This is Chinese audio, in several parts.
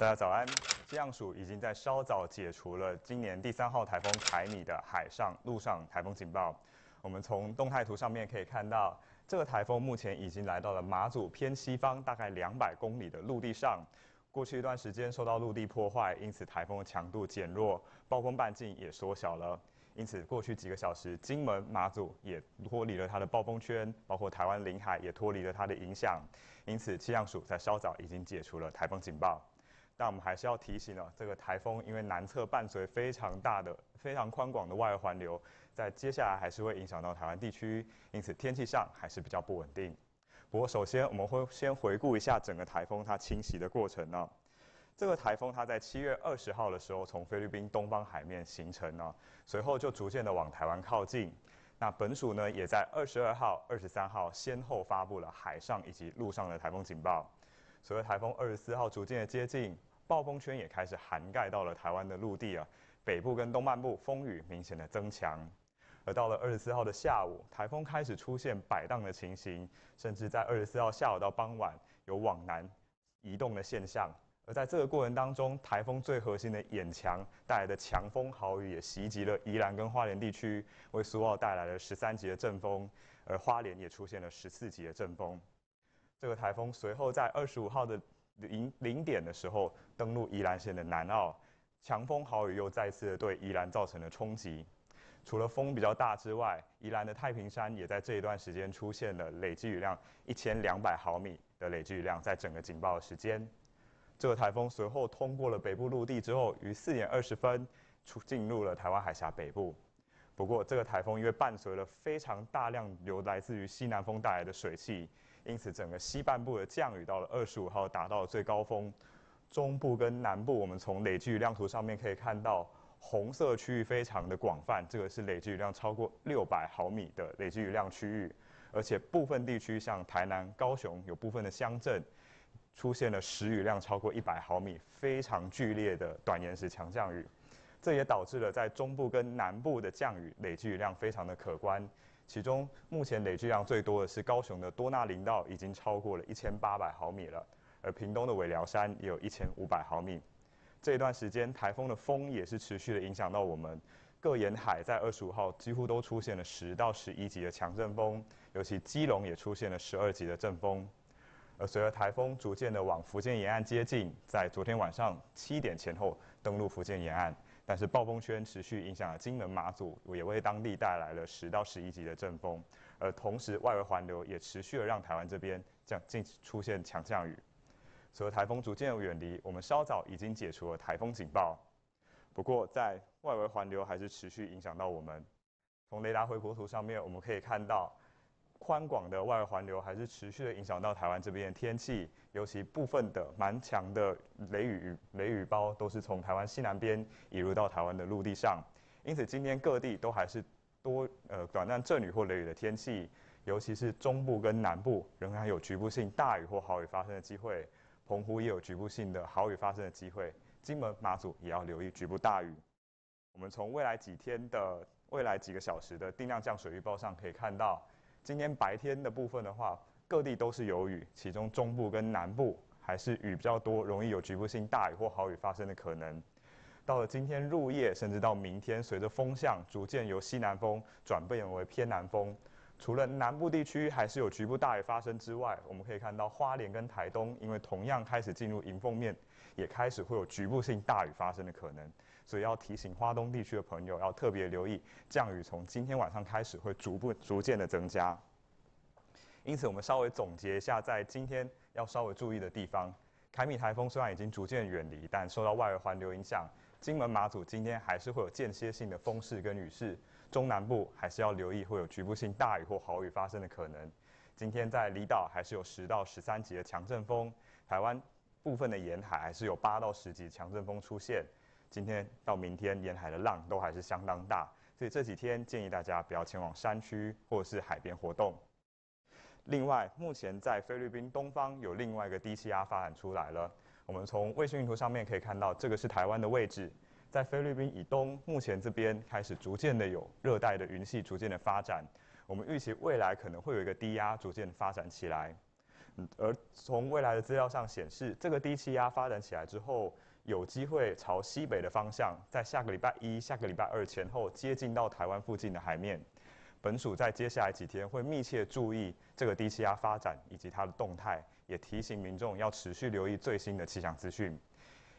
大家早安。气象署已经在稍早解除了今年第三号台风凯米的海上、陆上台风警报。我们从动态图上面可以看到，这个台风目前已经来到了马祖偏西方大概两百公里的陆地上。过去一段时间受到陆地破坏，因此台风的强度减弱，暴风半径也缩小了。因此，过去几个小时，金门、马祖也脱离了它的暴风圈，包括台湾领海也脱离了它的影响。因此，气象署在稍早已经解除了台风警报。但我们还是要提醒哦，这个台风因为南侧伴随非常大的、非常宽广的外环流，在接下来还是会影响到台湾地区，因此天气上还是比较不稳定。不过，首先我们会先回顾一下整个台风它侵袭的过程呢。这个台风它在七月二十号的时候从菲律宾东方海面形成呢，随后就逐渐的往台湾靠近。那本署呢也在二十二号、二十三号先后发布了海上以及陆上的台风警报。随着台风二十四号逐渐的接近。暴风圈也开始涵盖到了台湾的陆地啊，北部跟东半部风雨明显的增强，而到了二十四号的下午，台风开始出现摆荡的情形，甚至在二十四号下午到傍晚有往南移动的现象。而在这个过程当中，台风最核心的眼墙带来的强风豪雨也袭击了宜兰跟花莲地区，为苏澳带来了十三级的阵风，而花莲也出现了十四级的阵风。这个台风随后在二十五号的零零点的时候登陆宜兰县的南澳，强风豪雨又再次对宜兰造成了冲击。除了风比较大之外，宜兰的太平山也在这一段时间出现了累计雨量一千两百毫米的累计雨量，在整个警报的时间。这个台风随后通过了北部陆地之后，于四点二十分出进入了台湾海峡北部。不过，这个台风因为伴随了非常大量由来自于西南风带来的水汽。因此，整个西半部的降雨到了二十五号达到了最高峰，中部跟南部，我们从累计雨量图上面可以看到，红色区域非常的广泛，这个是累计雨量超过六百毫米的累计雨量区域，而且部分地区像台南、高雄有部分的乡镇出现了时雨量超过一百毫米，非常剧烈的短延时强降雨，这也导致了在中部跟南部的降雨累积雨量非常的可观。其中目前累积量最多的是高雄的多纳林道，已经超过了一千八百毫米了，而屏东的尾寮山也有一千五百毫米。这一段时间，台风的风也是持续的影响到我们各沿海，在二十五号几乎都出现了十到十一级的强阵风，尤其基隆也出现了十二级的阵风。而随着台风逐渐的往福建沿岸接近，在昨天晚上七点前后登陆福建沿岸。但是暴风圈持续影响了金门、马祖，也为当地带来了十到十一级的阵风，而同时外围环流也持续的让台湾这边降进出现强降雨。随着台风逐渐远离，我们稍早已经解除了台风警报。不过在外围环流还是持续影响到我们。从雷达回国图上面我们可以看到。宽广的外围环流还是持续的影响到台湾这边的天气，尤其部分的蛮强的雷雨雷雨包都是从台湾西南边移入到台湾的陆地上，因此今天各地都还是多呃短暂阵雨或雷雨的天气，尤其是中部跟南部仍然有局部性大雨或豪雨发生的机会，澎湖也有局部性的豪雨发生的机会，金门马祖也要留意局部大雨。我们从未来几天的未来几个小时的定量降水预报上可以看到。今天白天的部分的话，各地都是有雨，其中中部跟南部还是雨比较多，容易有局部性大雨或豪雨发生的可能。到了今天入夜，甚至到明天，随着风向逐渐由西南风转变为偏南风，除了南部地区还是有局部大雨发生之外，我们可以看到花莲跟台东，因为同样开始进入迎风面，也开始会有局部性大雨发生的可能。所以要提醒花东地区的朋友要特别留意，降雨从今天晚上开始会逐步逐渐的增加。因此，我们稍微总结一下，在今天要稍微注意的地方。凯米台风虽然已经逐渐远离，但受到外围环流影响，金门马祖今天还是会有间歇性的风势跟雨势。中南部还是要留意会有局部性大雨或豪雨发生的可能。今天在离岛还是有十到十三级的强阵风，台湾部分的沿海还是有八到十级强阵风出现。今天到明天，沿海的浪都还是相当大，所以这几天建议大家不要前往山区或是海边活动。另外，目前在菲律宾东方有另外一个低气压发展出来了。我们从卫星云图上面可以看到，这个是台湾的位置，在菲律宾以东，目前这边开始逐渐的有热带的云系逐渐的发展。我们预期未来可能会有一个低压逐渐发展起来。嗯而从未来的资料上显示，这个低气压发展起来之后，有机会朝西北的方向，在下个礼拜一、下个礼拜二前后接近到台湾附近的海面。本署在接下来几天会密切注意这个低气压发展以及它的动态，也提醒民众要持续留意最新的气象资讯。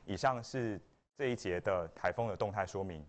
以上是这一节的台风的动态说明。